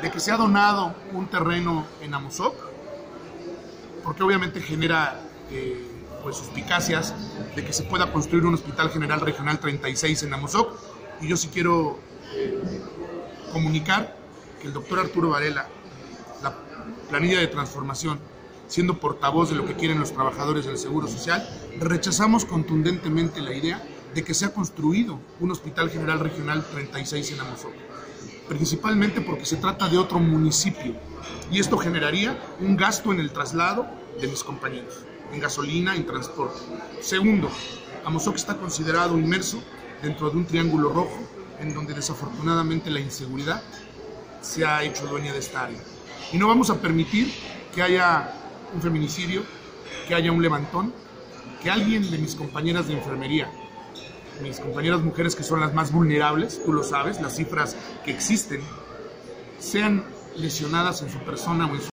de que se ha donado un terreno en Amozoc, porque obviamente genera eh, pues suspicacias de que se pueda construir un hospital general regional 36 en Amozoc. Y yo sí quiero eh, comunicar que el doctor Arturo Varela, la planilla de transformación, siendo portavoz de lo que quieren los trabajadores del Seguro Social, rechazamos contundentemente la idea de que se ha construido un Hospital General Regional 36 en Amozoc, principalmente porque se trata de otro municipio y esto generaría un gasto en el traslado de mis compañeros, en gasolina, en transporte. Segundo, Amozoc está considerado inmerso dentro de un triángulo rojo en donde desafortunadamente la inseguridad se ha hecho dueña de esta área. Y no vamos a permitir que haya un feminicidio, que haya un levantón, que alguien de mis compañeras de enfermería, mis compañeras mujeres que son las más vulnerables, tú lo sabes, las cifras que existen, sean lesionadas en su persona o en su